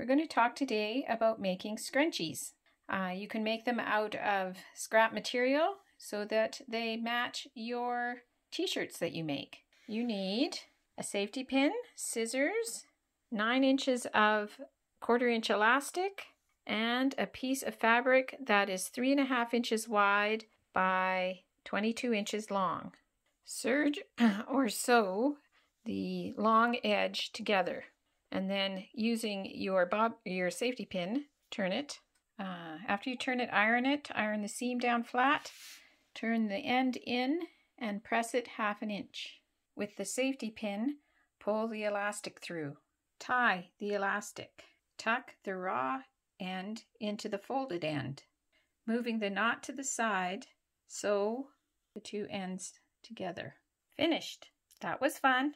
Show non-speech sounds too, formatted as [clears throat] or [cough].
We're going to talk today about making scrunchies. Uh, you can make them out of scrap material so that they match your t-shirts that you make. You need a safety pin, scissors, 9 inches of quarter inch elastic, and a piece of fabric that is three and a half inches wide by 22 inches long. Serge [clears throat] or sew the long edge together and then using your bob your safety pin turn it uh, after you turn it iron it iron the seam down flat turn the end in and press it half an inch. With the safety pin pull the elastic through. Tie the elastic. Tuck the raw end into the folded end. Moving the knot to the side sew the two ends together. Finished. That was fun